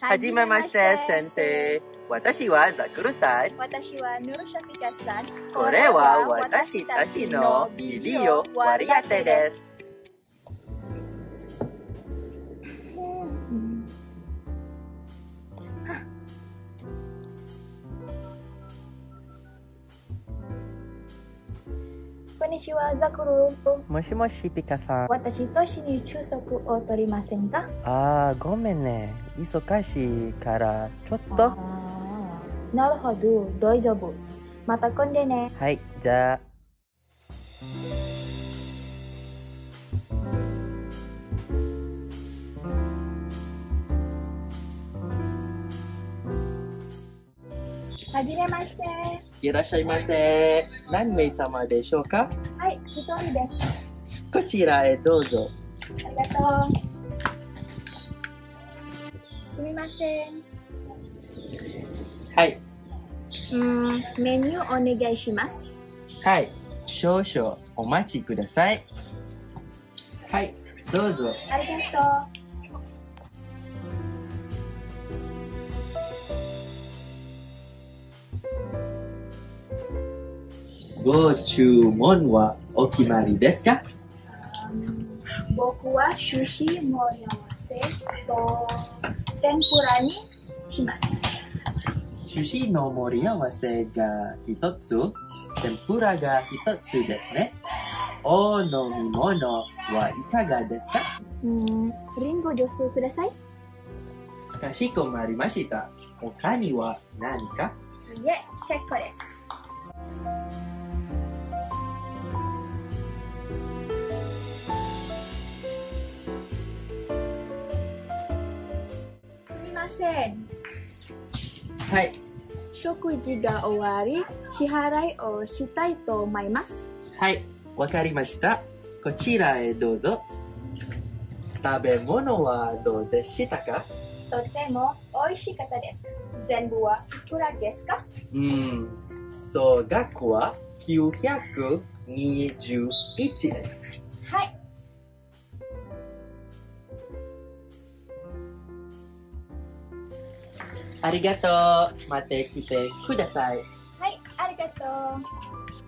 はじめまして、先生。私はザクルさん。私はヌルシャフィカさん。これは私たちのビデオ割り当てです。こんにちは、ザクル。もしもし、ピカさん。私と一緒に昼食を取りませんか？あー、ごめんね。忙しいから、ちょっと。なるほど、大丈夫。また今度ね。はい、じゃあ。はじめまして。いらっしゃいませ。何名様でしょうか？はい、一人です。こちらへどうぞ。ありがとう。すみません。はい。うん、メニューお願いします。はい。少々お待ちください。はい。どうぞ。ありがとう。ご注文はお決まりですか？僕は寿司盛り合わせと天ぷらにします。寿司の盛り合わせが一つ、天ぷらが一つですね。お飲み物はいかがですか？うん、リンゴジュースください。かしこまりました。他には何か？いえ、結構です。ません。はい。食事が終わり、支払いをしたいと思います。はい。わかりました。こちらへどうぞ。食べ物はどうでしたか？とても美味しかったです。全部はいくらですか？うーん。総額は921円。ありがとう。また来てください。はい、ありがとう。